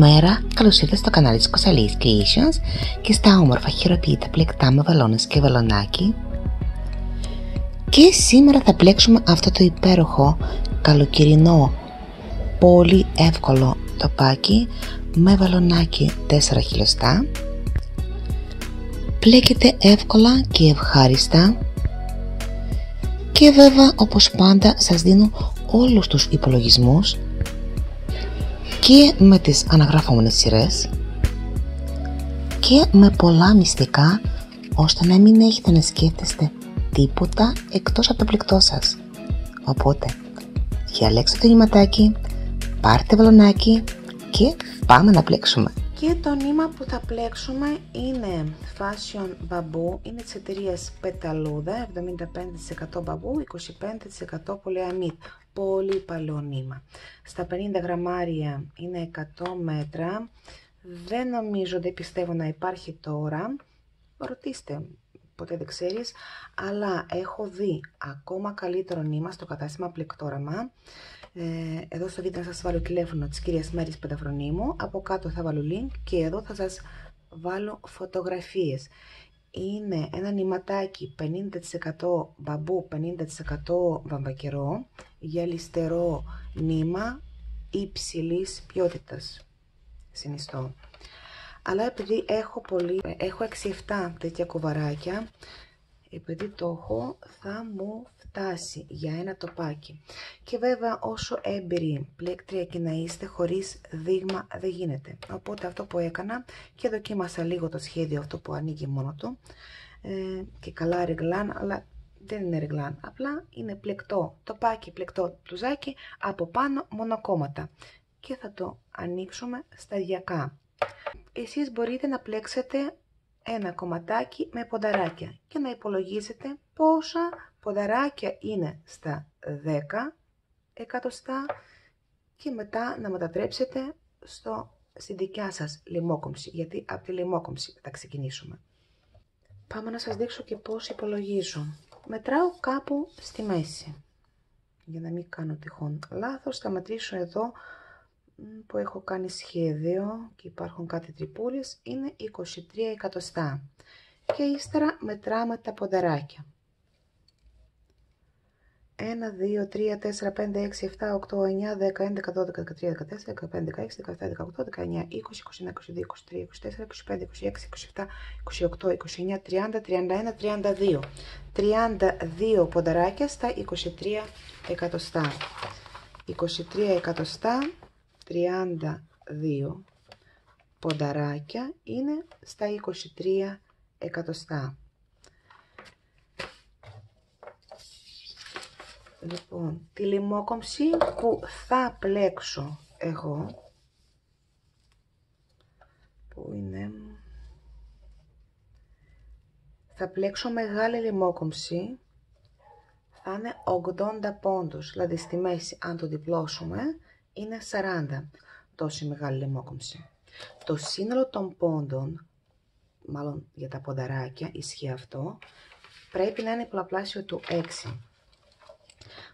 Καλημέρα, καλώς ήρθατε στο κανάλι της Κοσαλής Creations και στα όμορφα χειροποίητα πλεκτά με βαλόνες και βαλονάκι. Και σήμερα θα πλέξουμε αυτό το υπέροχο καλοκαιρινό πολύ εύκολο τοπάκι με βαλονάκι 4 χιλιοστά. Πλέκεται εύκολα και ευχάριστα. Και βέβαια όπως πάντα σας δίνω όλους τους υπολογισμούς και με τις αναγραφόμενες σειρές και με πολλά μυστικά ώστε να μην έχετε να σκέφτεστε τίποτα εκτός από το πληκτό σας. Οπότε, διαλέξτε το νηματάκι, πάρτε βαλονάκι και πάμε να πλέξουμε. Και το νήμα που θα πλέξουμε είναι Fashion Bamboo, είναι της εταιρείας Πεταλούδα, 75% μπαμπού, 25% πολυαμίτ. Πολύ παλαιό νήμα. Στα 50 γραμμάρια είναι 100 μέτρα. Δεν νομίζω, δεν πιστεύω να υπάρχει τώρα. Ρωτήστε, ποτέ δεν ξέρεις. Αλλά έχω δει ακόμα καλύτερο νήμα στο κατάστημα πλεκτόραμα. Ε, εδώ στο βίντεο θα σας βάλω τηλέφωνο της κυρίας Μέρης Πενταφρονίμου. Από κάτω θα βάλω link και εδώ θα σας βάλω φωτογραφίες. Είναι ένα νηματάκι 50% μπαμπού, 50% βαμβακερό, γυαλιστερό νήμα υψηλής ποιότητας. Συνιστώ. Αλλά επειδή έχω, πολύ, έχω 6-7 τέτοια κοβαράκια, επειδή το έχω, θα μου φτάσει για ένα τοπάκι. Και βέβαια όσο έμπειροι πλέκτρια και να είστε χωρίς δείγμα δεν γίνεται. Οπότε αυτό που έκανα και δοκίμασα λίγο το σχέδιο αυτό που ανοίγει μόνο του ε, και καλά ρεγλάν αλλά δεν είναι ρεγλάν, απλά είναι πλεκτό τοπάκι, πλεκτό τουζάκι από πάνω μονοκόμματα και θα το ανοίξουμε σταδιακά. Εσείς μπορείτε να πλέξετε ένα κομματάκι με πονταράκια και να υπολογίσετε πόσα ποδαράκια είναι στα 10 εκατοστά και μετά να μετατρέψετε στο, στη δικιά σας λιμόκομψη, γιατί από τη λιμόκομψη θα ξεκινήσουμε. Πάμε να σας δείξω και πώς υπολογίζω. Μετράω κάπου στη μέση, για να μην κάνω τυχόν λάθος. Θα μετρήσω εδώ που έχω κάνει σχέδιο και υπάρχουν κάτι τρυπούλες, είναι 23 εκατοστά. Και ύστερα μετράμε τα ποδαράκια. 1, 2, 3, 4, 5, 6, 7, 8, 9, 10, 11, 12, 13, 14, 15, 16, 17, 18, 19, 20, 21, 22, 23, 24, 25, 26, 27, 28, 29, 30, 31, 32. 32 πονταράκια στα 23 εκατοστά. 23 εκατοστά, 32 πονταράκια είναι στα 23 εκατοστά. Λοιπόν, τη λιμόκομψη που θα πλέξω εγώ, που είναι, θα πλέξω μεγάλη λιμόκομψη, θα είναι 80 πόντους, δηλαδή στη μέση αν το διπλώσουμε είναι 40 τόση μεγάλη λιμόκομψη. Το σύνολο των πόντων, μάλλον για τα πονταράκια ισχύει αυτό, πρέπει να είναι πολλαπλάσιο του 6.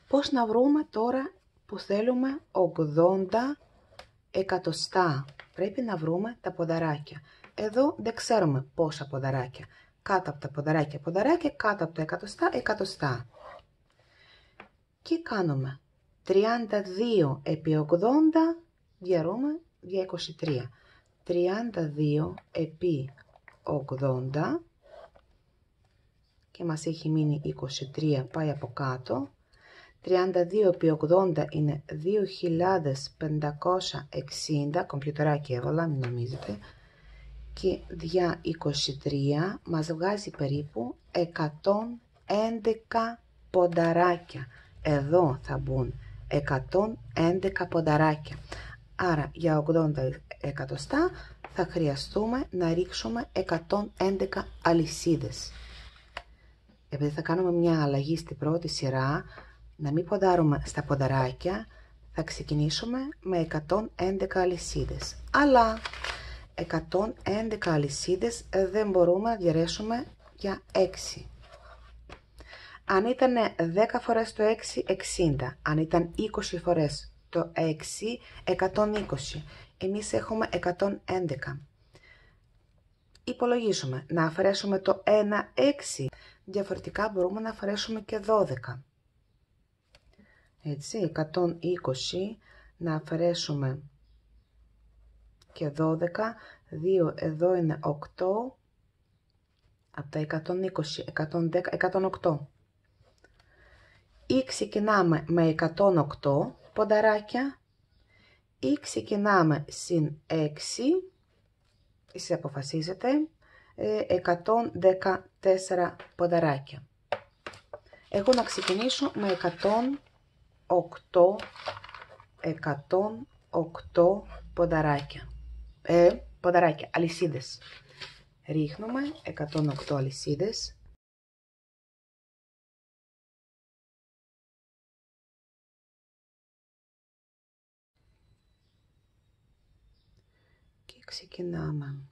Πώς να βρούμε τώρα που θέλουμε 80 εκατοστά; Πρέπει να βρούμε τα ποδαράκια. Εδώ δεν ξέρουμε πόσα ποδαράκια. Κάτω από τα ποδαράκια, ποδαράκια, κάτω από τα εκατοστά, εκατοστά. Και κάνουμε 32 επί 80, διαρρούμε για 23. 32 επί 80 και μας έχει μείνει 23, πάει από κάτω. 32 επί 80 είναι 2560, κομπιουτεράκι έβαλα, μην νομίζετε, και δια 23 μας βγάζει περίπου 111 πονταράκια. Εδώ θα μπουν 111 πονταράκια. Άρα για 80 εκατοστά θα χρειαστούμε να ρίξουμε 111 αλυσίδες. Επειδή θα κάνουμε μια αλλαγή στην πρώτη σειρά, να μην ποντάρουμε στα πονταράκια, θα ξεκινήσουμε με 111 αλυσίδες. Αλλά 111 αλυσίδες δεν μπορούμε να διαρρέσουμε για 6. Αν ήταν 10 φορές το 6, 60. Αν ήταν 20 φορές το 6, 120. Εμείς έχουμε 111. Υπολογίζουμε να αφαιρέσουμε το 1, 6. Διαφορετικά μπορούμε να αφαιρέσουμε και 12. Έτσι, 120 να αφαιρέσουμε και 12. 2 εδώ είναι 8. Από τα 120, 110, 108. Ή ξεκινάμε με 108 πονταράκια ή ξεκινάμε συν 6, εσείς αποφασίζετε, 114 ε, πονταράκια. Εγώ να ξεκινήσω με 108, 108 πονταράκια. Ε, πονταράκια, αλυσίδες. Ρίχνουμε 108 αλυσίδες. ξεκινάμε.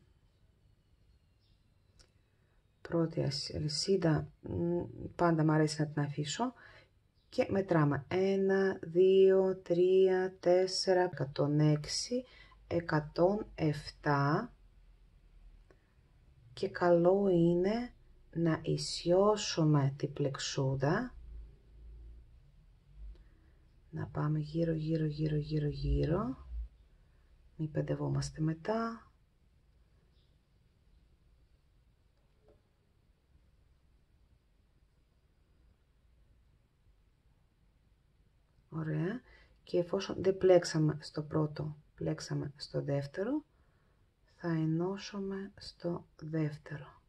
Πρώτη αλυσίδα, πάντα μου αρέσει να την αφήσω και μετράμε 1, 2, 3, 4, 106, 107 και καλό είναι να ισιώσουμε την πλεξούδα. Να πάμε γύρω γύρω γύρω γύρω γύρω. Μην παιδευόμαστε μετά. Ωραία. Και εφόσον δεν πλέξαμε στο πρώτο, πλέξαμε στο δεύτερο, θα ενώσουμε στο δεύτερο.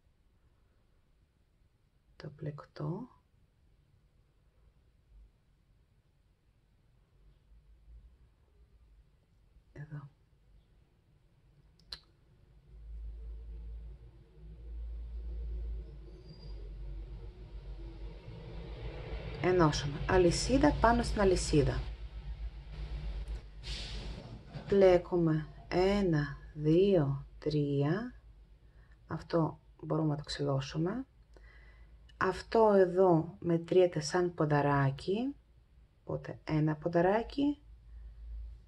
Το πλεκτό. Εδώ. Ενώσουμε αλυσίδα πάνω στην αλυσίδα. Πλέκουμε 1, 2, 3 αυτό μπορούμε να το ξυλώσουμε αυτό εδώ μετριέται σαν πονταράκι οπότε ένα πονταράκι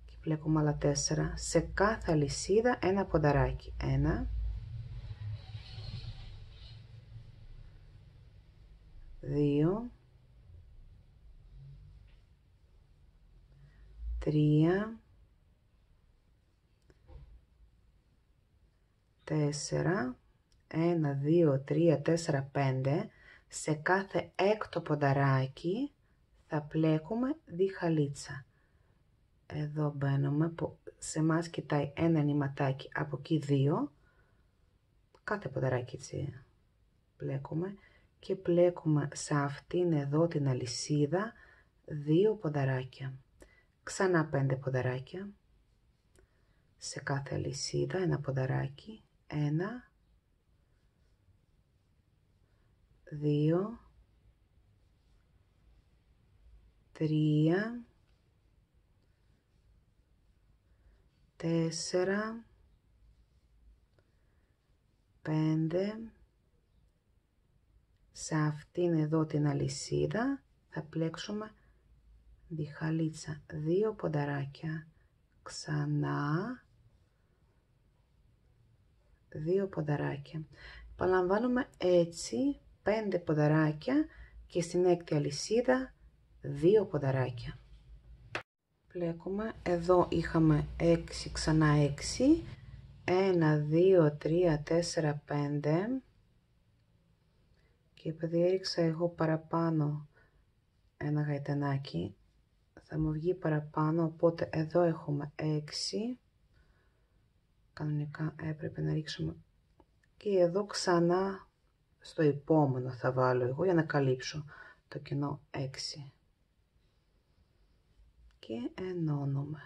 και πλέκουμε άλλα 4 σε κάθε αλυσίδα ένα πονταράκι ένα. Δύο τρία, τέσσερα, ένα, δύο, τρία, τέσσερα, πέντε. Σε κάθε έκτο πονταράκι θα πλέκουμε διχαλίτσα. Εδώ μπαίνουμε, σε μας κοιτάει ένα νηματάκι, από εκεί δύο. Κάθε πονταράκι έτσι πλέκουμε και πλέκουμε σε αυτήν εδώ την αλυσίδα δύο πονταράκια ξανά πέντε ποδαράκια. Σε κάθε αλυσίδα ένα ποδαράκι. Ένα. Δύο. Τρία. Τέσσερα. Πέντε. Σε αυτήν εδώ την αλυσίδα θα πλέξουμε διχαλίτσα. Δύο πονταράκια. Ξανά. Δύο πονταράκια. Παλαμβάνουμε έτσι πέντε πονταράκια και στην έκτη αλυσίδα δύο πονταράκια. Πλέκουμε. Εδώ είχαμε 6 ξανά 6 1, 2, 3, 4, 5 και επειδή έριξα εγώ παραπάνω ένα γαϊτανάκι θα μου βγει παραπάνω, οπότε εδώ έχουμε 6. Κανονικά έπρεπε να ρίξουμε και εδώ ξανά στο επόμενο θα βάλω εγώ για να καλύψω το κενό 6. Και ενώνουμε.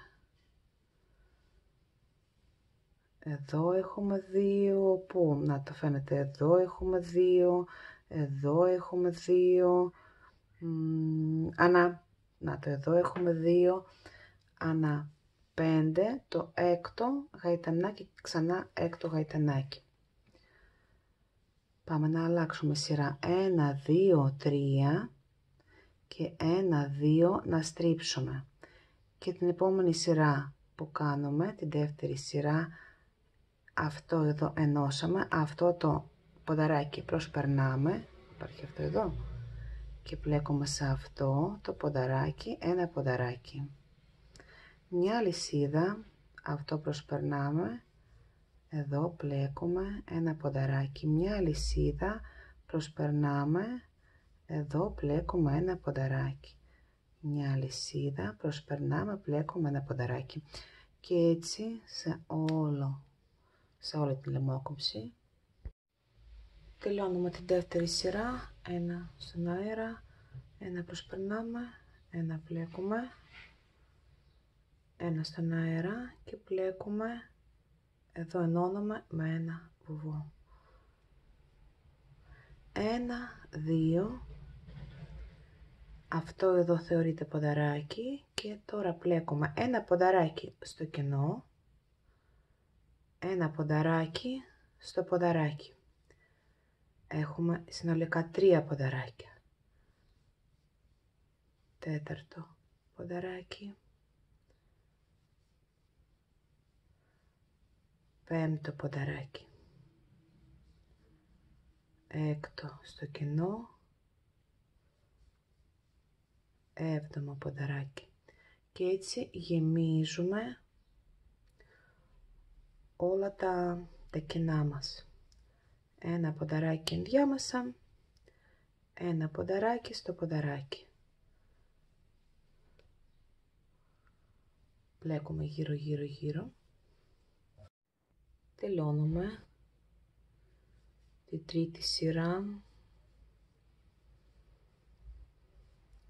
Εδώ έχουμε δύο, πού, να το φαίνεται, εδώ έχουμε δύο, εδώ έχουμε δύο, ανά να το εδώ έχουμε 2 ανά 5 το έκτο γαϊτανάκι και ξανά έκτο γαϊτανάκι. Πάμε να αλλάξουμε σειρά 1, 2, 3 και 1, 2 να στρίψουμε. Και την επόμενη σειρά που κάνουμε, την δεύτερη σειρά, αυτό εδώ ενώσαμε, αυτό το ποδαράκι προσπερνάμε, υπάρχει αυτό εδώ, και πλέκουμε σε αυτό το ποδαράκι, ένα ποδαράκι. Μια λυσίδα, αυτό προσπερνάμε, εδώ πλέκουμε ένα ποδαράκι, μια λυσίδα, προσπερνάμε, εδώ πλέκουμε ένα ποδαράκι. Μια λυσίδα, προσπερνάμε, πλέκουμε ένα ποδαράκι. Και έτσι σε όλο, σε όλη τη λαιμόκομψη. Τελειώνουμε την δεύτερη σειρά, ένα στον αέρα, ένα προσπερνάμε, ένα πλέκουμε, ένα στον αέρα και πλέκουμε, εδώ ενώνουμε με ένα βουβό. Ένα, δύο, αυτό εδώ θεωρείται ποδαράκι και τώρα πλέκουμε ένα ποδαράκι στο κενό, ένα ποδαράκι στο ποδαράκι. Έχουμε συνολικά τρία ποδαράκια. Τέταρτο ποδαράκι. Πέμπτο ποδαράκι. Έκτο στο κενό. Έβδομο ποδαράκι. Και έτσι γεμίζουμε όλα τα, τα κενά μας ένα ποδαράκι ενδιάμεσα, ένα ποδαράκι στο ποδαράκι. Πλέκουμε γύρω γύρω γύρω. Τελειώνουμε τη τρίτη σειρά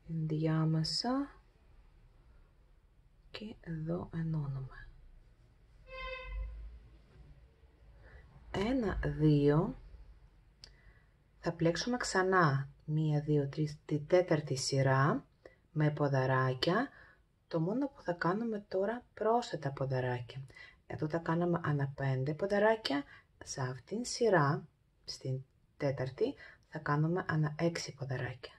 ενδιάμεσα και εδώ ενώνουμε. Ένα, δύο, θα πλέξουμε ξανά μία, δύο, τρεις, τη τέταρτη σειρά με ποδαράκια. Το μόνο που θα κάνουμε τώρα πρόσθετα ποδαράκια. Εδώ θα κάνουμε ανά πέντε ποδαράκια. Σε αυτήν σειρά, στην τέταρτη, θα κάνουμε ανά έξι ποδαράκια.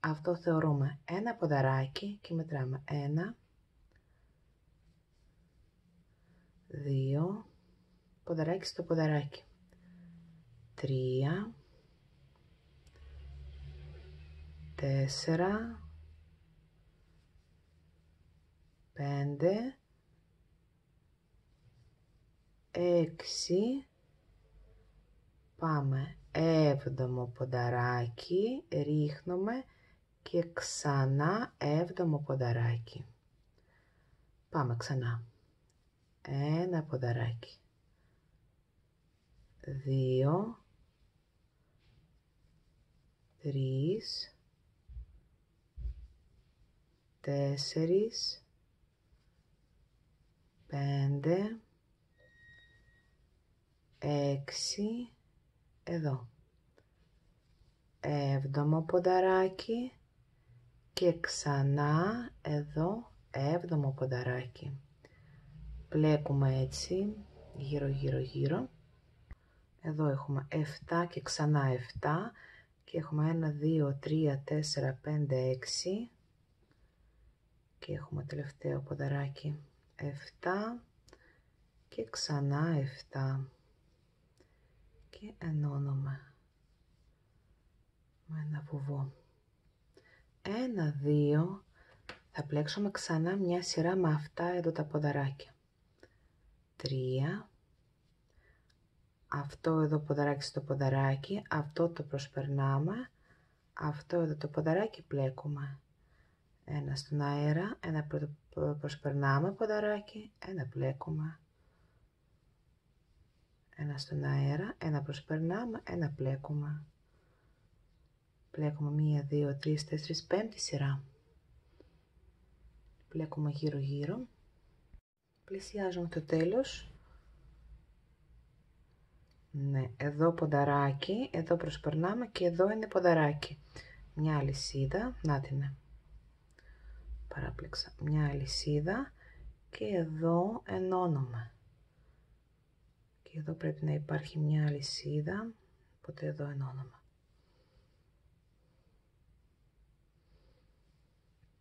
Αυτό θεωρούμε ένα ποδαράκι και μετράμε ένα, δύο, ποδαράκι στο ποδαράκι. Τρία, τέσσερα, πέντε, έξι, πάμε έβδομο ποδαράκι, ρίχνουμε και ξανά έβδομο ποδαράκι. Πάμε ξανά. Ένα ποδαράκι. Δύο. Τρεις τέσσερις, πέντε, έξι, εδώ. Έβδομο ποδαράκι και ξανά εδώ έβδομο ποδαράκι. Πλέκουμε έτσι γύρω γύρω γύρω. Εδώ έχουμε 7 και ξανά 7 και έχουμε 1, 2, 3, 4, 5, 6 και έχουμε τελευταίο ποδαράκι 7 και ξανά 7 και ενώνουμε με ένα βουβό. Ένα, δύο, θα πλέξουμε ξανά μια σειρά με αυτά εδώ τα ποδαράκια. Τρία, αυτό εδώ ποδαράκι στο ποδαράκι, αυτό το προσπερνάμε, αυτό εδώ το ποδαράκι πλέκουμε ένα στον αέρα, ένα προσπερνάμε ποδαράκι, ένα πλέκουμε. Ένα στον αέρα, ένα προσπερνάμε, ένα πλέκουμε. Πλέκουμε μία, δύο, τρεις, τέσσερις, πέμπτη σειρά. Πλέκουμε γύρω γύρω. Πλησιάζουμε το τέλος. Ναι, εδώ ποδαράκι, εδώ προσπερνάμε και εδώ είναι ποδαράκι. Μια αλυσίδα, να την είναι παράπλεξα. Μια αλυσίδα και εδώ ενώνουμε και εδώ πρέπει να υπάρχει μια αλυσίδα οπότε εδώ ενώνουμε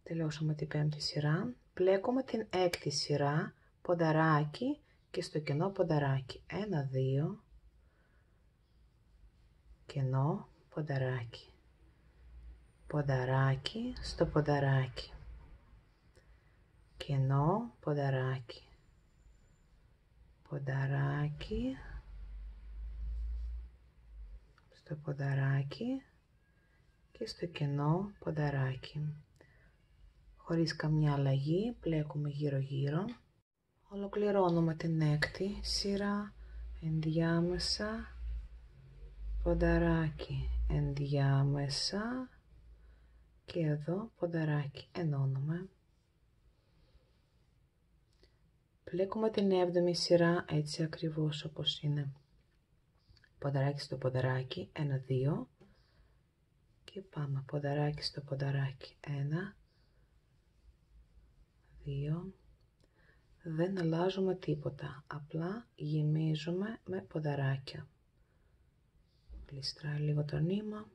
τελειώσαμε την πέμπτη σειρά. Πλέκουμε την έκτη σειρά ποδαράκι και στο κενό ποδαράκι. Ένα, δύο, κενό, ποδαράκι. Ποδαράκι στο ποδαράκι. Κενό, ποδαράκι. Ποδαράκι στο ποδαράκι και στο κενό ποδαράκι. Χωρίς καμιά αλλαγή πλέκουμε γύρω γύρω. Ολοκληρώνουμε την έκτη σειρά ενδιάμεσα ποδαράκι ενδιάμεσα και εδώ ποδαράκι ενώνουμε. Πλέκουμε την έβδομη σειρά έτσι ακριβώς όπως είναι. Ποδαράκι στο ποδαράκι, ένα, δύο. Και πάμε ποδαράκι στο ποδαράκι, ένα, δύο. Δεν αλλάζουμε τίποτα, απλά γεμίζουμε με ποδαράκια. Γλιστράει λίγο το νήμα.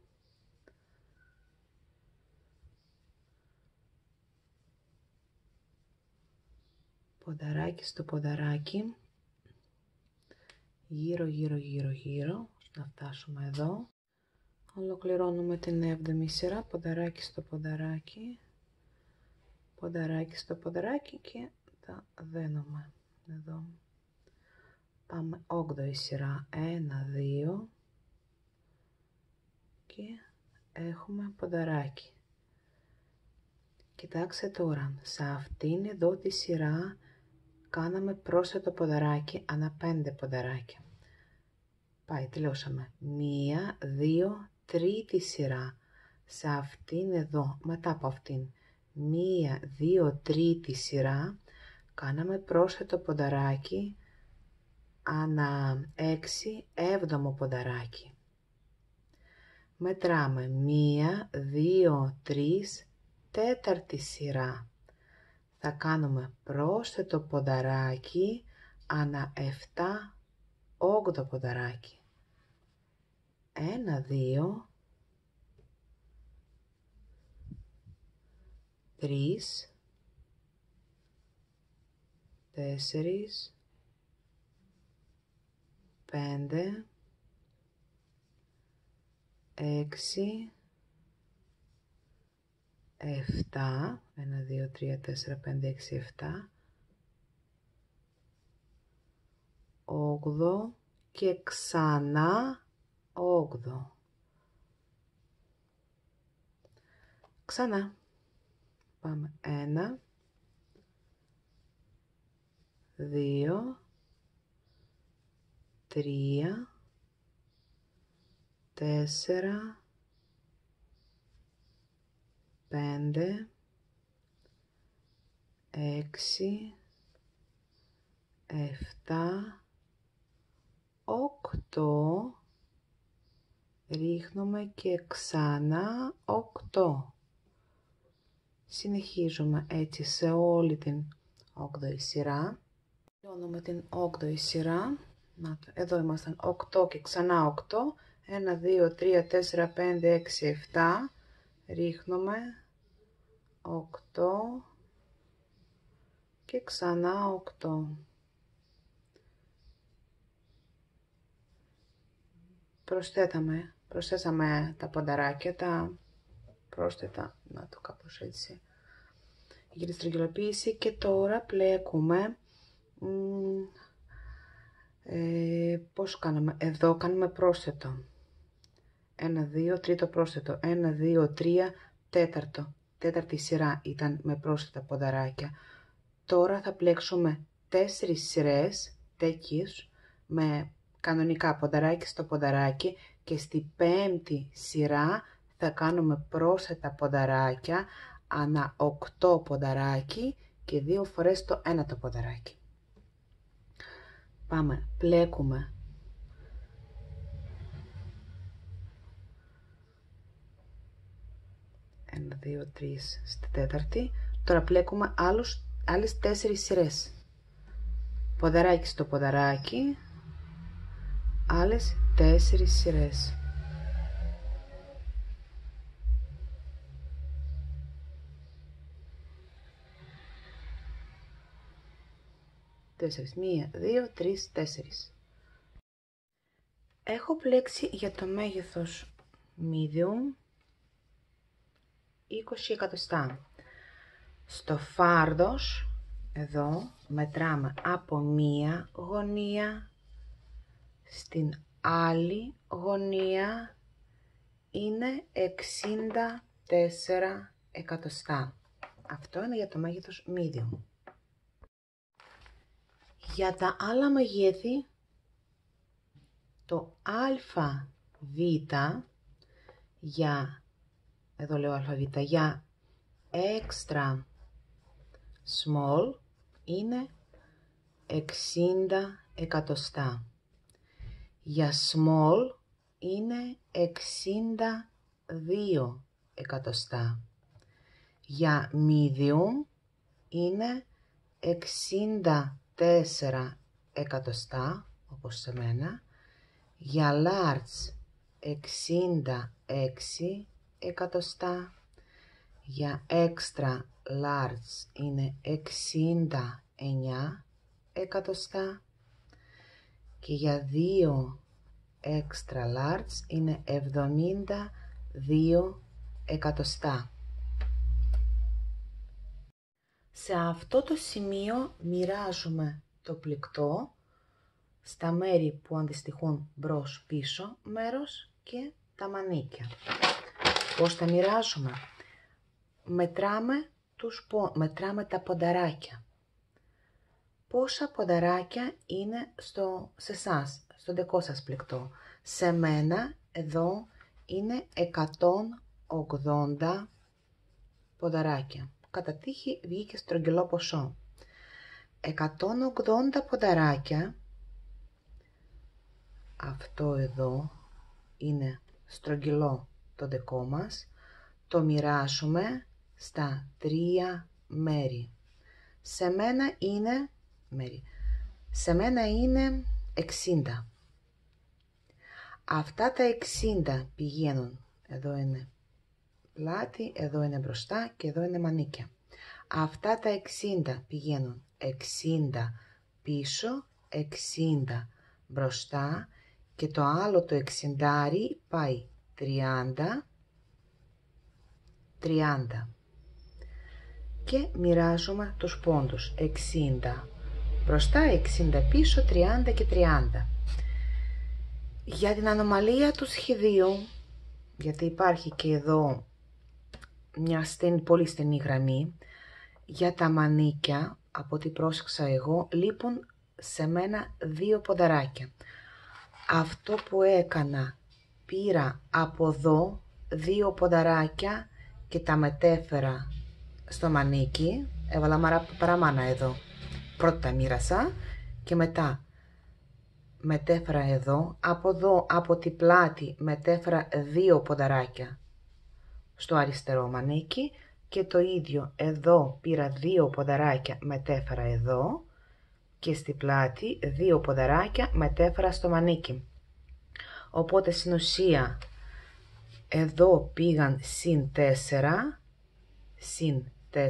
Ποδαράκι στο ποδαράκι. Γύρω, γύρω, γύρω, γύρω. Να φτάσουμε εδώ. Ολοκληρώνουμε την 7η σειρά. Ποδαράκι στο ποδαράκι. Ποδαράκι στο ποδαράκι και τα δένουμε εδώ. Πάμε 8η σειρά. 1, 2 και έχουμε ποδαράκι. Κοιτάξτε τώρα, σε αυτήν εδώ τη σειρά κάναμε πρόσθετο ποδαράκι ανά πέντε ποδαράκια. Πάει, τελειώσαμε. Μία, δύο, τρίτη σειρά. Σε αυτήν εδώ, μετά από αυτήν. Μία, δύο, τρίτη σειρά. Κάναμε πρόσθετο ποδαράκι ανά έξι, έβδομο ποδαράκι. Μετράμε μία, δύο, τρεις, τέταρτη σειρά. Θα κάνουμε πρόσθετο ποδαράκι ανά 7, 8 ποδαράκι. Ένα, δύο, τρεις, τέσσερις, πέντε, έξι, εφτά, ένα, δύο, τρία, τέσσερα, πέντε, έξι, εφτά, όγδο και ξανά όγδο. Ξανά. Πάμε ένα, δύο, τρία, τέσσερα, πέντε, έξι, εφτά, οκτώ, ρίχνουμε και ξανά οκτώ. Συνεχίζουμε έτσι σε όλη την 8η σειρά. Τελειώνουμε την 8η σειρά. Να, εδώ ήμασταν 8 και ξανά 8. 1, 2, 3, 4, 5, 6, 7. Ρίχνουμε 8 και ξανά 8. Προσθέταμε, προσθέσαμε τα πονταράκια, τα πρόσθετα, να το κάπως έτσι, για τη στρογγυλοποίηση και τώρα πλέκουμε ε, πώς κάναμε, εδώ κάνουμε πρόσθετο 1, 2, τρίτο πρόσθετο 1, 2, 3, τέταρτο τέταρτη σειρά ήταν με πρόσθετα ποδαράκια τώρα θα πλέξουμε τέσσερις σειρές τέτοιες με κανονικά ποδαράκι στο ποδαράκι και στη πέμπτη σειρά θα κάνουμε πρόσθετα ποδαράκια ανά 8 ποδαράκι και δύο φορές το ένα το ποδαράκι. Πάμε, πλέκουμε. Ένα, δύο, τρεις στη τέταρτη. Τώρα πλέκουμε άλλους, άλλες τέσσερις σειρές. Ποδαράκι στο ποδαράκι. Άλλες τέσσερις σειρές. τέσσερις. Μία, δύο, τρεις, τέσσερις. Έχω πλέξει για το μέγεθος medium 20 εκατοστά. Στο φάρδος, εδώ, μετράμε από μία γωνία στην άλλη γωνία είναι 64 εκατοστά. Αυτό είναι για το μέγεθος medium. Για τα άλλα μεγέθη, το αβ για, εδώ λέω αβ, για extra small είναι 60 εκατοστά. Για small είναι 62 εκατοστά. Για medium είναι 64 εκατοστά, όπως σε μένα. Για large 66 εκατοστά. Για extra large είναι 69 εκατοστά. Και για δύο extra large είναι 72 εκατοστά. Σε αυτό το σημείο μοιράζουμε το πληκτό στα μέρη που αντιστοιχούν μπρος πίσω μέρος και τα μανίκια. Πώς τα μοιράζουμε. Μετράμε, τους, μετράμε τα πονταράκια. Πόσα πονταράκια είναι στο, σε εσάς, στο δικό σας πληκτό. Σε μένα εδώ είναι 180 πονταράκια. Κατά τύχη βγήκε στρογγυλό ποσό. 180 πονταράκια. Αυτό εδώ είναι στρογγυλό το δικό μας. Το μοιράσουμε στα τρία μέρη. Σε μένα είναι, μέρη, σε μένα είναι 60. Αυτά τα 60 πηγαίνουν, εδώ είναι πλάτη, εδώ είναι μπροστά και εδώ είναι μανίκια. Αυτά τα 60 πηγαίνουν 60 πίσω, 60 μπροστά και το άλλο το 60 πάει 30, 30 και μοιράζουμε τους πόντους 60 μπροστά, 60 πίσω, 30 και 30. Για την ανομαλία του σχεδίου, γιατί υπάρχει και εδώ μια στενή, πολύ στενή γραμμή, για τα μανίκια, από ό,τι πρόσεξα εγώ, λείπουν σε μένα δύο ποδαράκια. Αυτό που έκανα, πήρα από εδώ δύο ποδαράκια και τα μετέφερα στο μανίκι, έβαλα παραμάνα εδώ. Πρώτα τα μοίρασα και μετά μετέφερα εδώ, από εδώ, από την πλάτη μετέφερα δύο ποδαράκια στο αριστερό μανίκι και το ίδιο εδώ πήρα δύο ποδαράκια μετέφερα εδώ και στη πλάτη δύο ποδαράκια μετέφερα στο μανίκι. Οπότε στην ουσία εδώ πήγαν συν 4, συν 4,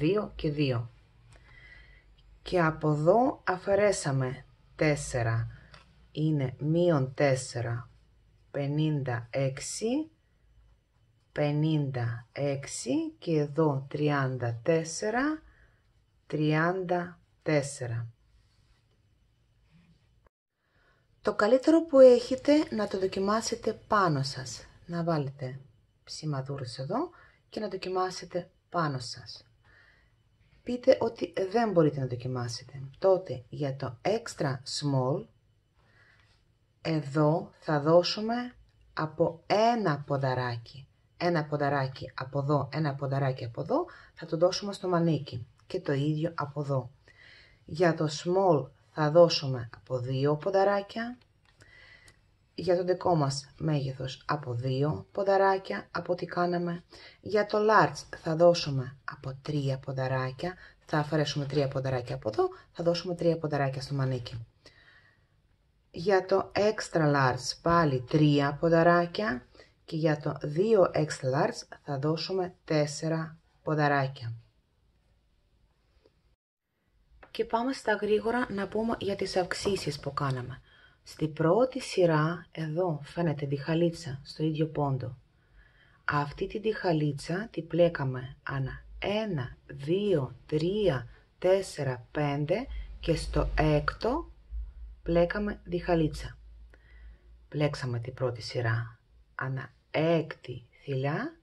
2 και 2. Και από εδώ αφαιρέσαμε 4 είναι μείον 4, 56, 56 και εδώ 34, 34. Το καλύτερο που έχετε να το δοκιμάσετε πάνω σας. Να βάλετε σημαδούρες εδώ και να δοκιμάσετε πάνω σας. Πείτε ότι δεν μπορείτε να δοκιμάσετε. Τότε για το extra small εδώ θα δώσουμε από ένα ποδαράκι. Ένα ποδαράκι από εδώ, ένα ποδαράκι από εδώ, θα το δώσουμε στο μανίκι. Και το ίδιο από εδώ. Για το small θα δώσουμε από δύο ποδαράκια. Για το δικό μας μέγεθος από δύο ποδαράκια από ό,τι κάναμε. Για το large θα δώσουμε από τρία ποδαράκια. Θα αφαιρέσουμε τρία ποδαράκια από εδώ, θα δώσουμε τρία ποδαράκια στο μανίκι. Για το extra large πάλι τρία ποδαράκια και για το 2 extra large θα δώσουμε τέσσερα ποδαράκια. Και πάμε στα γρήγορα να πούμε για τις αυξήσεις που κάναμε. Στη πρώτη σειρά, εδώ φαίνεται τη χαλίτσα στο ίδιο πόντο. Αυτή τη διχαλίτσα τη πλέκαμε ανά 1, 2, 3, 4, 5 και στο έκτο πλέκαμε διχαλίτσα. Πλέξαμε την πρώτη σειρά. Ανά έκτη θηλιά,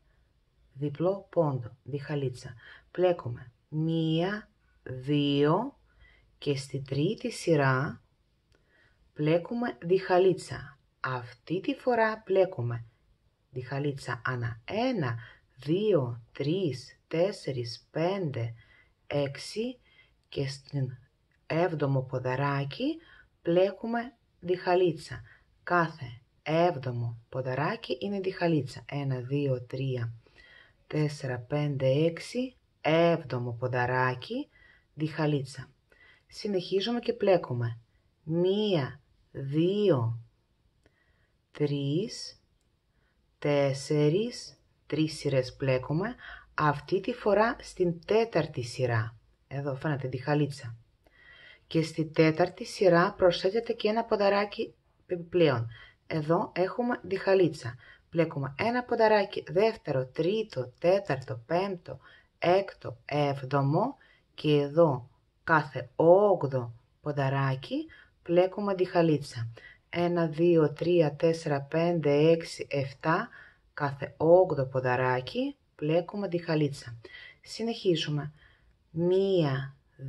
διπλό πόντο, διχαλίτσα. Πλέκουμε μία, δύο και στη τρίτη σειρά πλέκουμε διχαλίτσα. Αυτή τη φορά πλέκουμε διχαλίτσα ανά 1, 2, 3, 4, 5, 6 και στην έβδομο ποδαράκι πλέκουμε διχαλίτσα. Κάθε έβδομο ποδαράκι είναι διχαλίτσα. 1, 2, 3, 4, 5, 6, έβδομο ποδαράκι διχαλίτσα. Συνεχίζουμε και πλέκουμε. Μία, δύο, τρεις, τέσσερις, τρεις σειρές πλέκουμε, αυτή τη φορά στην τέταρτη σειρά. Εδώ φαίνεται τη χαλίτσα. Και στη τέταρτη σειρά προσθέτεται και ένα ποδαράκι επιπλέον. Εδώ έχουμε διχαλίτσα. Πλέκουμε ένα ποδαράκι δεύτερο, τρίτο, τέταρτο, πέμπτο, έκτο, έβδομο και εδώ κάθε όγδο ποδαράκι πλέκουμε διχαλίτσα. 1, 2, 3, 4, 5, 6, 7, κάθε 8 ποδαράκι πλέκουμε τη χαλίτσα. Συνεχίζουμε. 1,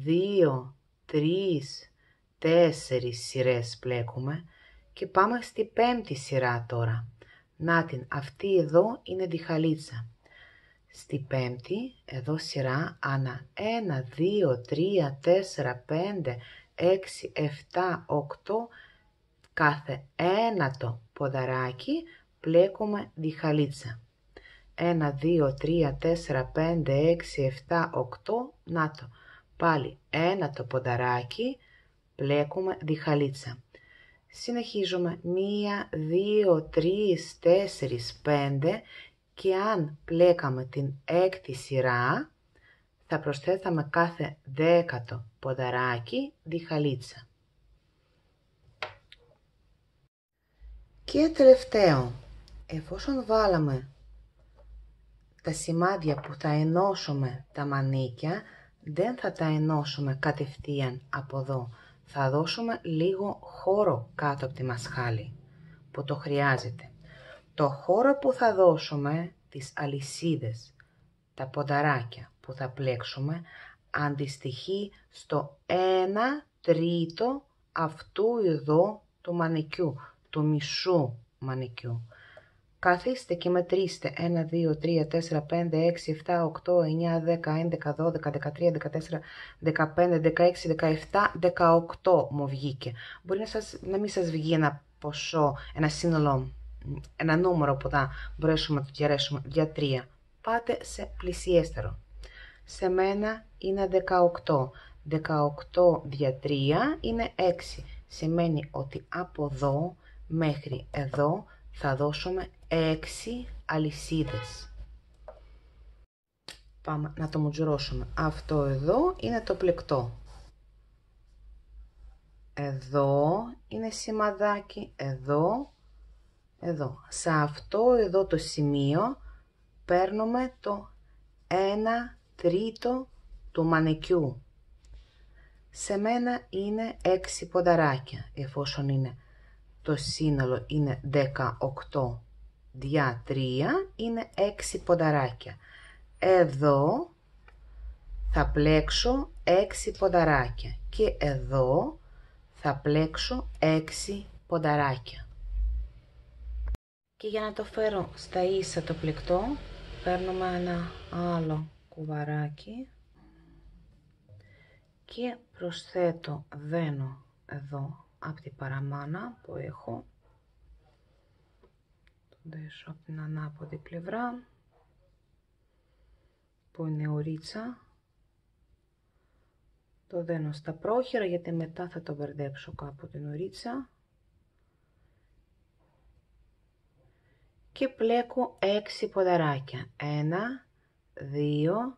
2, 3, 4 σειρές πλέκουμε και πάμε στη πέμπτη σειρά τώρα. Να την, αυτή εδώ είναι τη χαλίτσα. Στη πέμπτη, εδώ σειρά, ανα 1, 2, 3, 4, 5, 6, 7, 8, κάθε ένατο ποδαράκι πλέκουμε διχαλίτσα. 1, 2, 3, 4, 5, 6, 7, 8, να το. Πάλι ένατο ποδαράκι πλέκουμε διχαλίτσα. Συνεχίζουμε 1, 2, 3, 4, 5 και αν πλέκαμε την έκτη σειρά θα προσθέταμε κάθε δέκατο ποδαράκι διχαλίτσα. Και τελευταίο, εφόσον βάλαμε τα σημάδια που θα ενώσουμε τα μανίκια, δεν θα τα ενώσουμε κατευθείαν από εδώ. Θα δώσουμε λίγο χώρο κάτω από τη μασχάλη που το χρειάζεται. Το χώρο που θα δώσουμε, τις αλυσίδες, τα ποδαράκια που θα πλέξουμε, αντιστοιχεί στο 1 τρίτο αυτού εδώ του μανικιού, του μισού μανικιού. Καθίστε και μετρήστε 1, 2, 3, 4, 5, 6, 7, 8, 9, 10, 11, 12, 13, 14, 15, 16, 17, 18 μου βγήκε. Μπορεί να, σας, να μην σας βγει ένα ποσό, ένα σύνολο, ένα νούμερο που θα μπορέσουμε να το διαρρέσουμε για 3. Πάτε σε πλησιέστερο. Σε μένα είναι 18. 18 δια 3 είναι 6. Σημαίνει ότι από εδώ μέχρι εδώ θα δώσουμε 6 αλυσίδες. Πάμε να το μουτζουρώσουμε. Αυτό εδώ είναι το πλεκτό. Εδώ είναι σημαδάκι, εδώ, εδώ. Σε αυτό εδώ το σημείο παίρνουμε το 1 τρίτο του μανικιού. Σε μένα είναι 6 ποδαράκια, εφόσον είναι το σύνολο είναι 18 δια 3 είναι 6 ποδαράκια. Εδώ θα πλέξω 6 ποδαράκια και εδώ θα πλέξω 6 ποδαράκια. Και για να το φέρω στα ίσα το πλεκτό, παίρνουμε ένα άλλο κουβαράκι και προσθέτω δένω εδώ από την παραμάνα που έχω. Το δέσω από την ανάποδη πλευρά που είναι ορίτσα το δένω στα πρόχειρα γιατί μετά θα το μπερδέψω κάπου την ορίτσα και πλέκω έξι ποδαράκια 1, 2,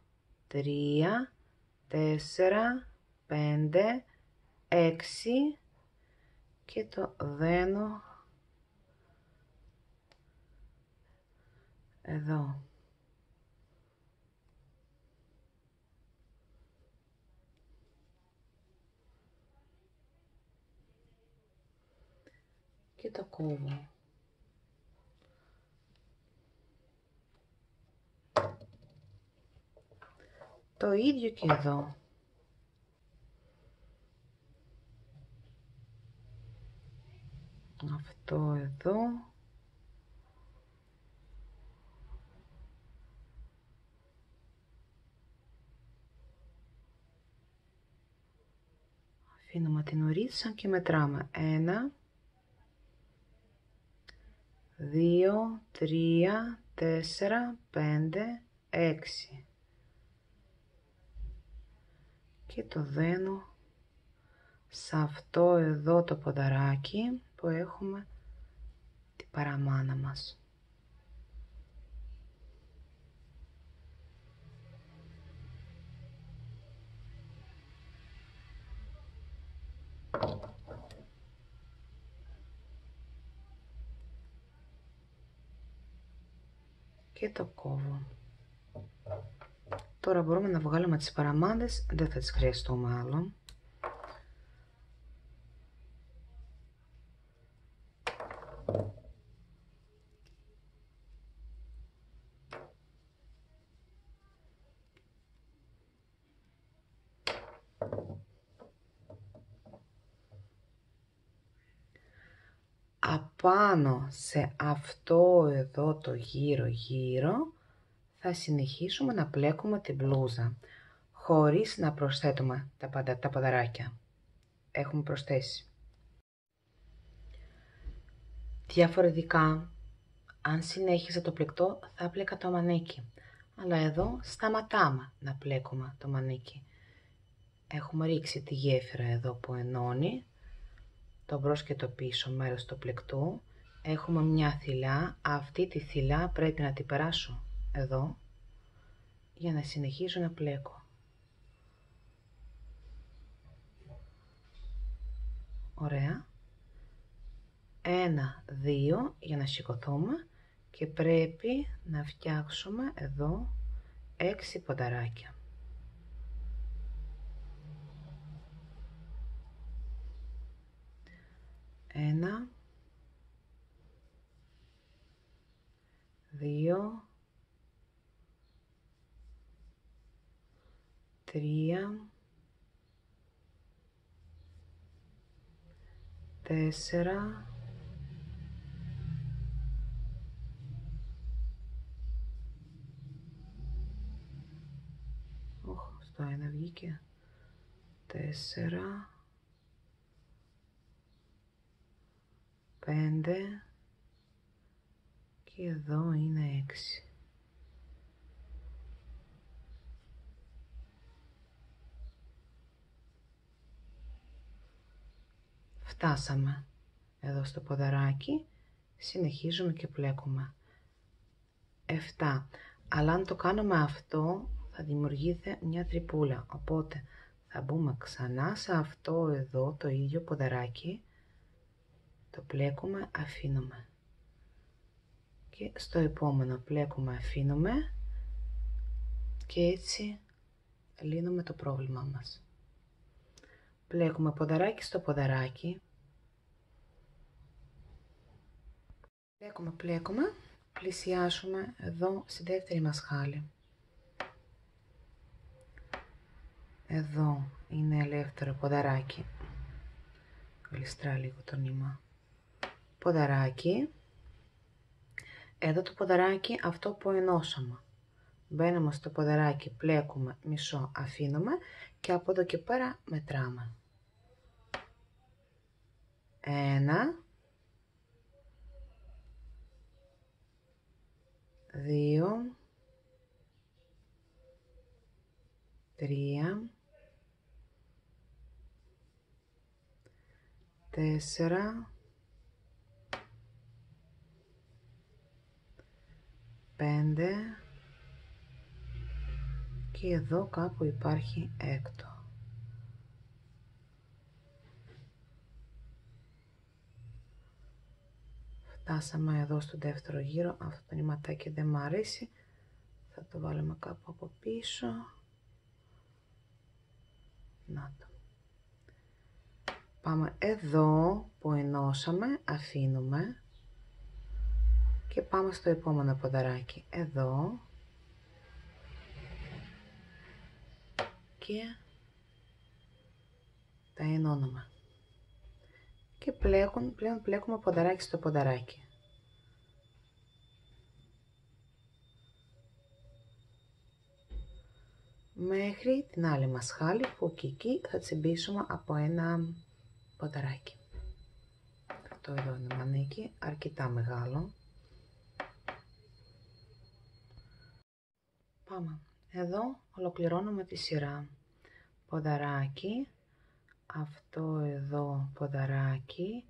3, 4, πέντε, έξι και το δένω εδώ. Και το κόβω. Το ίδιο και εδώ. Αυτό εδώ. Αφήνουμε την ορίτσα και μετράμε. Ένα, δύο, τρία, τέσσερα, πέντε, έξι. Και το δένω σε αυτό εδώ το ποδαράκι που έχουμε την παραμάνα μας. Και το κόβω. Τώρα μπορούμε να βγάλουμε τις παραμάντες, δεν θα τις χρειαστούμε άλλο. Απάνω σε αυτό εδώ το γύρω γύρω θα συνεχίσουμε να πλέκουμε την μπλούζα χωρίς να προσθέτουμε τα, παντα, τα ποδαράκια. Έχουμε προσθέσει. Διαφορετικά, αν συνέχιζα το πλεκτό θα πλέκα το μανίκι. Αλλά εδώ σταματάμε να πλέκουμε το μανίκι. Έχουμε ρίξει τη γέφυρα εδώ που ενώνει το μπρος και το πίσω μέρος του πλεκτού. Έχουμε μια θηλά. Αυτή τη θηλά πρέπει να την περάσω εδώ για να συνεχίσω να πλέκω. Ωραία. Ένα, δύο για να σηκωθούμε και πρέπει να φτιάξουμε εδώ έξι πονταράκια. Ένα, δύο, τρία, τέσσερα, Οχ, στο ένα βγήκε. Τέσσερα, πέντε και εδώ είναι έξι. Φτάσαμε εδώ στο ποδαράκι, συνεχίζουμε και πλέκουμε. 7. Αλλά αν το κάνουμε αυτό θα δημιουργείται μια τρυπούλα, οπότε θα μπούμε ξανά σε αυτό εδώ το ίδιο ποδαράκι, το πλέκουμε, αφήνουμε. Και στο επόμενο πλέκουμε, αφήνουμε και έτσι λύνουμε το πρόβλημα μας. Πλέκουμε ποδαράκι στο ποδαράκι. Πλέκουμε, πλέκουμε. Πλησιάσουμε εδώ στη δεύτερη μας χάλη. Εδώ είναι ελεύθερο ποδαράκι. Γλιστρά λίγο το νήμα. Ποδαράκι. Εδώ το ποδαράκι αυτό που ενώσαμε. Μπαίνουμε στο ποδαράκι, πλέκουμε μισό, αφήνουμε και από εδώ και πέρα μετράμε. Ένα, δύο, τρία, τέσσερα, πέντε και εδώ κάπου υπάρχει έκτο. Φτάσαμε εδώ στο δεύτερο γύρο, αυτό το νηματάκι δεν μου αρέσει, θα το βάλουμε κάπου από πίσω. Να το. Πάμε εδώ που ενώσαμε, αφήνουμε και πάμε στο επόμενο ποδαράκι. Εδώ και τα ενώνουμε. Και πλέον, πλέον πλέκουμε ποδαράκι στο ποδαράκι. Μέχρι την άλλη μας χάλη που και εκεί θα τσιμπήσουμε από ένα ποδαράκι. Αυτό εδώ είναι μανίκι, αρκετά μεγάλο. Πάμε. Εδώ ολοκληρώνουμε τη σειρά. Ποδαράκι, αυτό εδώ ποδαράκι,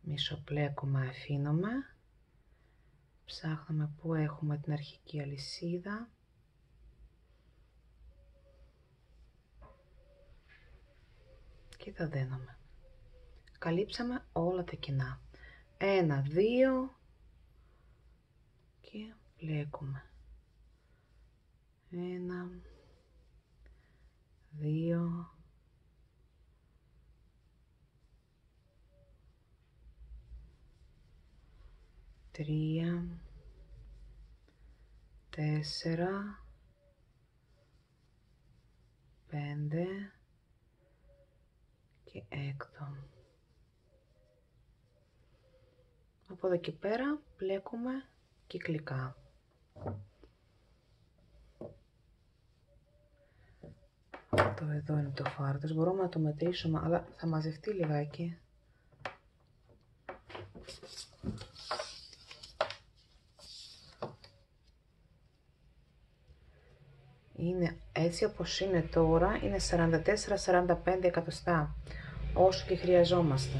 μισοπλέκουμε αφήνουμε, ψάχνουμε που έχουμε την αρχική αλυσίδα, και τα δένουμε. Καλύψαμε όλα τα κοινά. Ένα, δύο. Και πλέκουμε. Ένα, δύο, τρία, τέσσερα, πέντε και έκτο. Από εδώ και πέρα πλέκουμε κυκλικά. Το εδώ είναι το φάρδος. Μπορούμε να το μετρήσουμε, αλλά θα μαζευτεί λιγάκι. Είναι έτσι όπως είναι τώρα, είναι 44-45 εκατοστά, όσο και χρειαζόμαστε.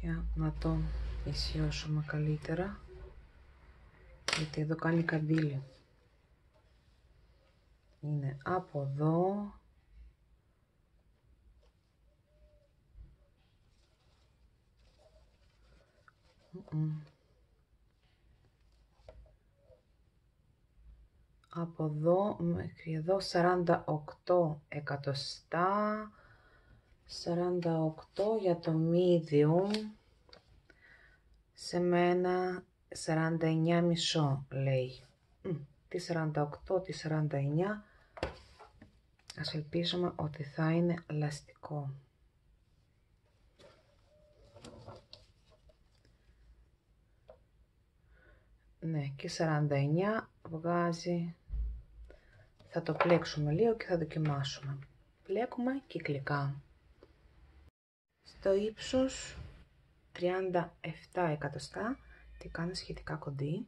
Για να το ισιώσουμε καλύτερα, γιατί εδώ κάνει καμπύλη είναι από εδώ. Από εδώ μέχρι εδώ 48 εκατοστά. 48 για το medium σε μένα 49 μισό λέει. Τη 48, τη 49 Ας ελπίζουμε ότι θα είναι λαστικό. Ναι, και 49 βγάζει. Θα το πλέξουμε λίγο και θα δοκιμάσουμε. Πλέκουμε κυκλικά. Στο ύψος 37 εκατοστά, τι κάνει σχετικά κοντή.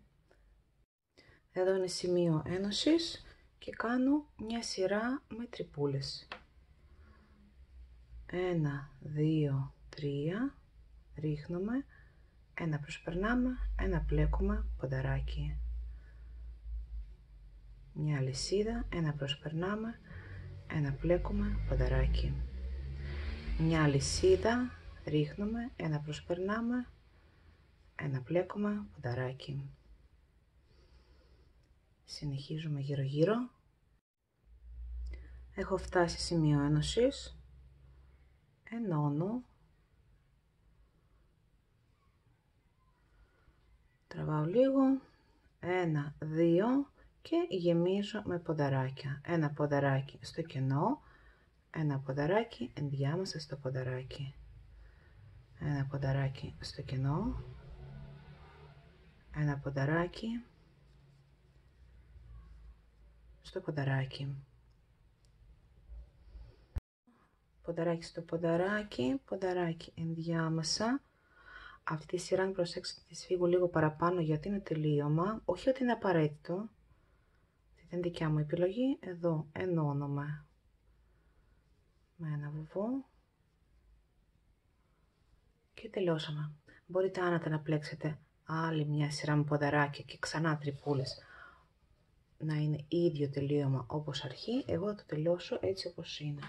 Εδώ είναι σημείο ένωσης και κάνω μια σειρά με τρυπούλες. Ένα, δύο, τρία, ρίχνουμε, ένα προσπερνάμε, ένα πλέκουμε, πονταράκι. Μια λυσίδα, ένα προσπερνάμε, ένα πλέκουμε, πονταράκι. Μια λυσίδα, ρίχνουμε, ένα προσπερνάμε, ένα πλέκουμε, πονταράκι. Συνεχίζουμε γύρω γύρω. Έχω φτάσει σημείο ένωσης. Ενώνω. Τραβάω λίγο. Ένα, δύο και γεμίζω με ποδαράκια. Ένα ποδαράκι στο κενό. Ένα ποδαράκι ενδιάμεσα στο ποδαράκι. Ένα ποδαράκι στο κενό. Ένα ποδαράκι στο ποδαράκι. Ποδαράκι στο ποδαράκι, ποδαράκι ενδιάμεσα. Αυτή η σειρά, αν προσέξετε, της σφίγγω λίγο παραπάνω γιατί είναι τελείωμα. Όχι ότι είναι απαραίτητο. Αυτή είναι δικιά μου επιλογή. Εδώ ενώνομαι με ένα βουβό. Και τελειώσαμε. Μπορείτε άνατα να πλέξετε άλλη μια σειρά με ποδαράκια και ξανά τρυπούλες να είναι ίδιο τελείωμα όπως αρχή, εγώ θα το τελειώσω έτσι όπως είναι.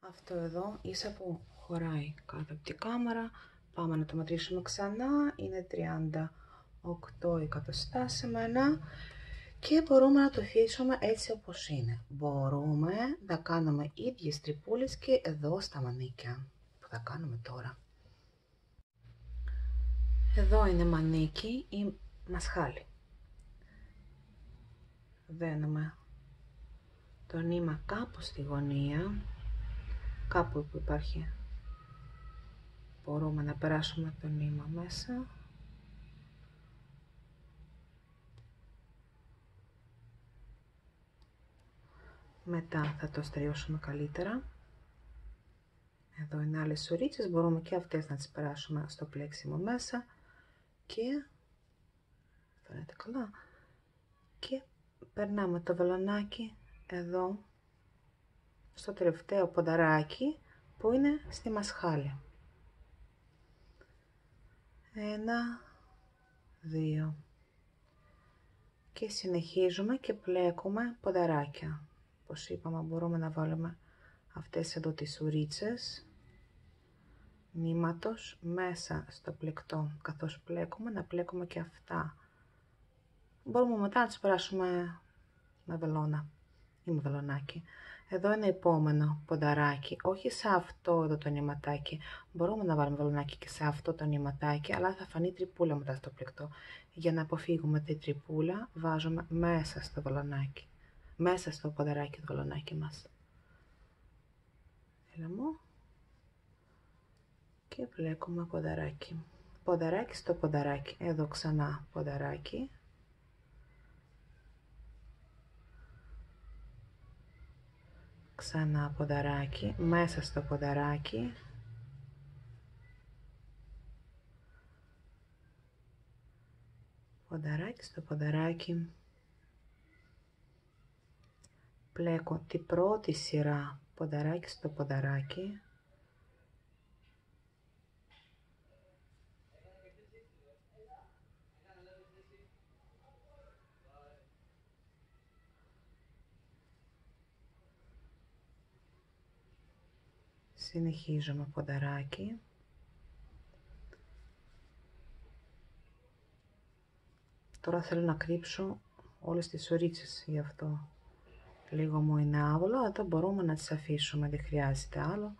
Αυτό εδώ ίσα που χωράει κάτω από την κάμερα. Πάμε να το μετρήσουμε ξανά. Είναι 38 εκατοστά σε μένα. Και μπορούμε να το αφήσουμε έτσι όπως είναι. Μπορούμε να κάνουμε ίδιες τρυπούλες και εδώ στα μανίκια που θα κάνουμε τώρα. Εδώ είναι μανίκι ή μασχάλη. Δένουμε το νήμα κάπου στη γωνία, κάπου που υπάρχει. Μπορούμε να περάσουμε το νήμα μέσα. Μετά θα το στριώσουμε καλύτερα. Εδώ είναι άλλες σωρίτσες, μπορούμε και αυτές να τις περάσουμε στο πλέξιμο μέσα και φαίνεται καλά και περνάμε το βελονάκι εδώ στο τελευταίο πονταράκι που είναι στη μασχάλη. Ένα, δύο. Και συνεχίζουμε και πλέκουμε πονταράκια. Όπως είπαμε μπορούμε να βάλουμε αυτές εδώ τις ουρίτσες νήματος μέσα στο πλεκτό καθώς πλέκουμε να πλέκουμε και αυτά. Μπορούμε μετά να τις περάσουμε με βελόνα ή με βελονάκι. Εδώ είναι επόμενο πονταράκι, όχι σε αυτό εδώ το νηματάκι. Μπορούμε να βάλουμε βελονάκι και σε αυτό το νηματάκι, αλλά θα φανεί τρυπούλα μετά στο πλεκτό. Για να αποφύγουμε τη τρυπούλα, βάζουμε μέσα στο βελονάκι. Μέσα στο πονταράκι το βελονάκι μας. Έλα μου. Και βλέπουμε πονταράκι. Πονταράκι στο πονταράκι. Εδώ ξανά πονταράκι. ξανά ποδαράκι, μέσα στο ποδαράκι, ποδαράκι στο ποδαράκι, πλέκω την πρώτη σειρά ποδαράκι στο ποδαράκι, συνεχίζουμε ποδαράκι. Τώρα θέλω να κρύψω όλες τις ορίτσες γι' αυτό λίγο μου είναι άβολο αλλά μπορούμε να τις αφήσουμε δεν χρειάζεται άλλο.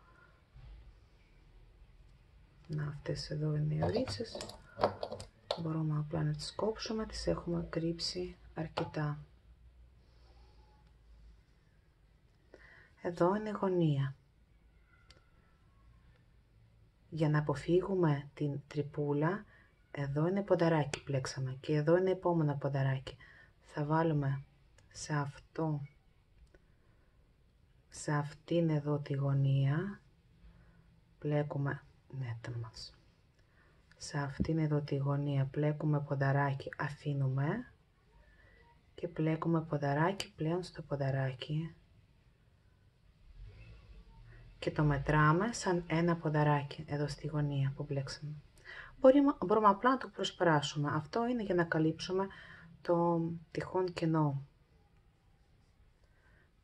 Να αυτές εδώ είναι οι ορίτσες μπορούμε απλά να τις κόψουμε τις έχουμε κρύψει αρκετά. Εδώ είναι η γωνία. Για να αποφύγουμε την τρυπούλα, εδώ είναι πονταράκι πλέξαμε. Και εδώ είναι επόμενο πονταράκι. Θα βάλουμε σε αυτό, σε αυτήν εδώ τη γωνία, πλέκουμε νέτα μας. Σε αυτήν εδώ τη γωνία πλέκουμε πονταράκι, αφήνουμε και πλέκουμε πονταράκι πλέον στο πονταράκι και το μετράμε σαν ένα ποδαράκι εδώ στη γωνία που μπλέξαμε. Μπορούμε, μπορούμε απλά να το προσπεράσουμε. Αυτό είναι για να καλύψουμε το τυχόν κενό.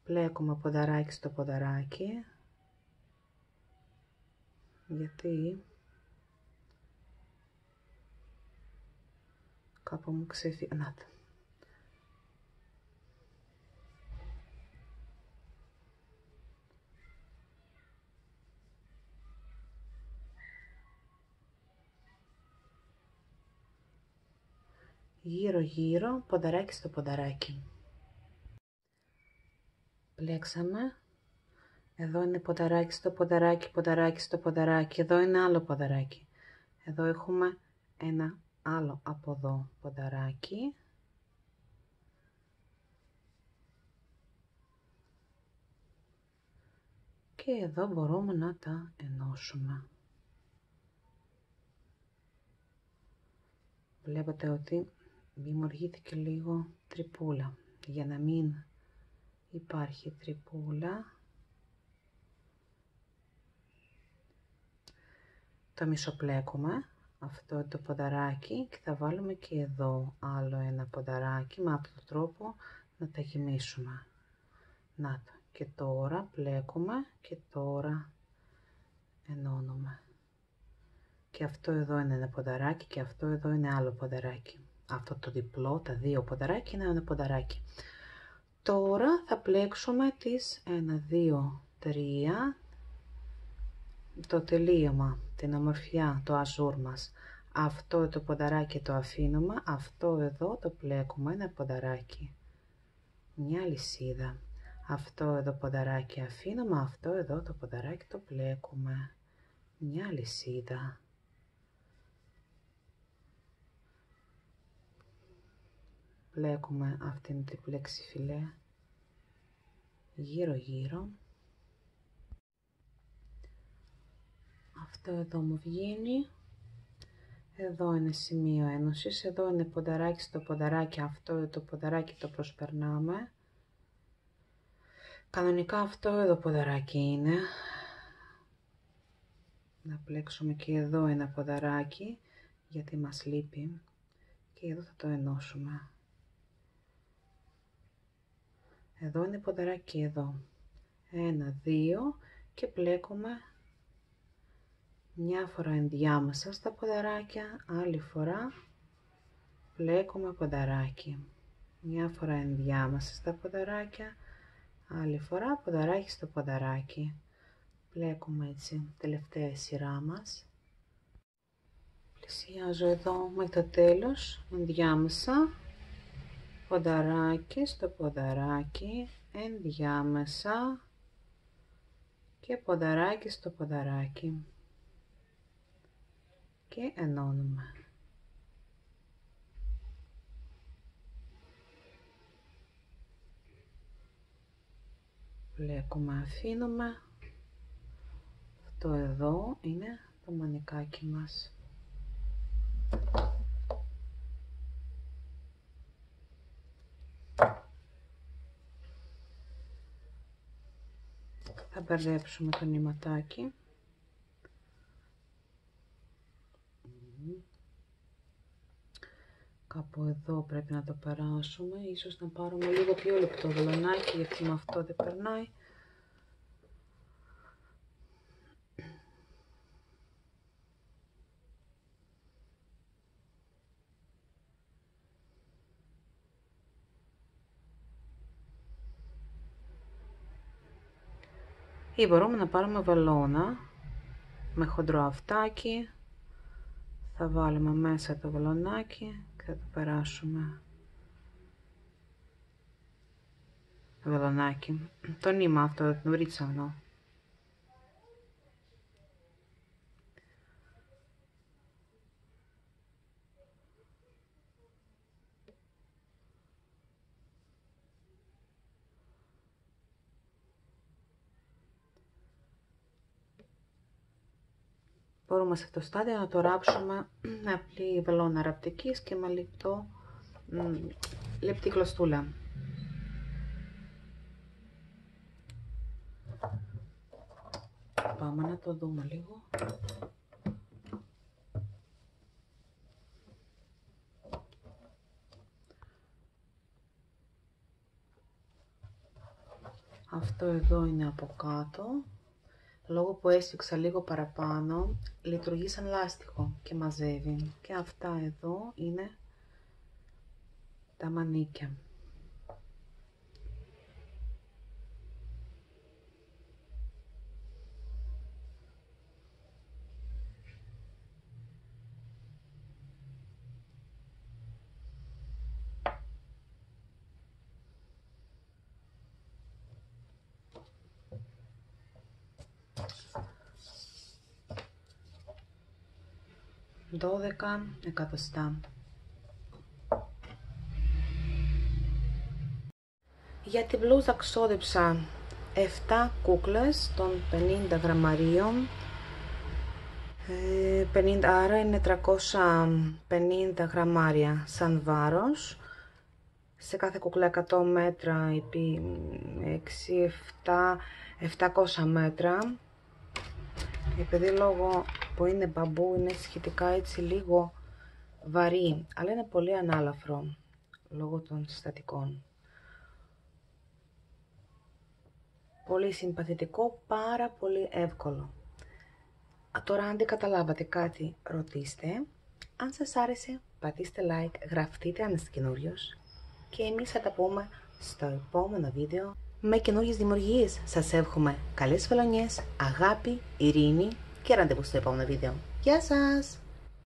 Πλέκουμε ποδαράκι στο ποδαράκι. Γιατί; Κάπου μου ξεφύγει. Να γύρω γύρω, ποδαράκι στο ποδαράκι. Πλέξαμε. Εδώ είναι ποδαράκι στο ποδαράκι, ποδαράκι στο ποδαράκι. Εδώ είναι άλλο ποδαράκι. Εδώ έχουμε ένα άλλο από εδώ ποδαράκι. Και εδώ μπορούμε να τα ενώσουμε. Βλέπετε ότι δημιουργήθηκε λίγο τρυπούλα. Για να μην υπάρχει τρυπούλα, το μισοπλέκουμε αυτό το ποδαράκι και θα βάλουμε και εδώ άλλο ένα ποδαράκι με αυτόν τον τρόπο να τα γεμίσουμε. Να το. και τώρα πλέκουμε και τώρα ενώνουμε. Και αυτό εδώ είναι ένα ποδαράκι και αυτό εδώ είναι άλλο ποδαράκι. Αυτό το διπλό, τα δύο ποδαράκι είναι ένα ποδαράκι. Τώρα θα πλέξουμε τις 1, 2, 3, το τελείωμα, την ομορφιά, το αζούρ μας. Αυτό το ποδαράκι το αφήνουμε, αυτό εδώ το πλέκουμε, ένα ποδαράκι. Μια λυσίδα. Αυτό εδώ ποδαράκι αφήνουμε, αυτό εδώ το ποδαράκι το πλέκουμε. Μια λυσίδα. Πλέκουμε αυτήν την πλέξη φιλέ γύρω γύρω. Αυτό εδώ μου βγαίνει. Εδώ είναι σημείο ένωσης, εδώ είναι ποδαράκι στο ποδαράκι, αυτό το ποδαράκι το προσπερνάμε. Κανονικά αυτό εδώ ποδαράκι είναι. Να πλέξουμε και εδώ ένα ποδαράκι, γιατί μας λείπει. Και εδώ θα το ενώσουμε. Εδώ είναι ποδαράκι εδώ. Ένα, δύο και πλέκουμε μια φορά ενδιάμεσα στα ποδαράκια, άλλη φορά πλέκουμε ποδαράκι. Μια φορά ενδιάμεσα στα ποδαράκια, άλλη φορά ποδαράκι στο ποδαράκι. Πλέκουμε έτσι τελευταία σειρά μας. Πλησιάζω εδώ μέχρι το τέλος, ενδιάμεσα, ποδαράκι στο ποδαράκι, ενδιάμεσα και ποδαράκι στο ποδαράκι και ενώνουμε. Βλέπουμε, αφήνουμε. Αυτό εδώ είναι το μανικάκι μας. Θα μπερδέψουμε το νηματάκι. Κάπου εδώ πρέπει να το περάσουμε. Ίσως να πάρουμε λίγο πιο λεπτό βελονάκι γιατί με αυτό δεν περνάει. Ή μπορούμε να πάρουμε βελόνα με χοντρό αυτάκι. Θα βάλουμε μέσα το βελονάκι θα το περάσουμε. Βελονάκι το νήμα αυτό, το ρίτσανο μπορούμε σε αυτό το στάδιο να το ράψουμε με απλή βελόνα ραπτικής και με λεπτό, λεπτή κλωστούλα. Πάμε να το δούμε λίγο. Αυτό εδώ είναι από κάτω λόγω που έσφιξα λίγο παραπάνω, λειτουργεί σαν λάστιχο και μαζεύει. Και αυτά εδώ είναι τα μανίκια. 12 εκατοστά. Για την μπλούζα ξόδεψα 7 κούκλες των 50 γραμμαρίων. 50, ε, άρα είναι 350 γραμμάρια σαν βάρος. Σε κάθε κουκλά 100 μέτρα επί 6, 7, 700 μέτρα. Επειδή λόγω που είναι μπαμπού είναι σχετικά έτσι λίγο βαρύ, αλλά είναι πολύ ανάλαφρο λόγω των συστατικών. πολύ συμπαθητικό, πάρα πολύ εύκολο. Τώρα αν δεν καταλάβατε κάτι, ρωτήστε. Αν σας άρεσε, πατήστε like, γραφτείτε αν είστε καινούριος και εμείς θα τα πούμε στο επόμενο βίντεο με καινούργιες δημιουργίες. Σας εύχομαι καλές φελονιές, αγάπη, ειρήνη και ραντεβού στο επόμενο βίντεο. Γεια σας!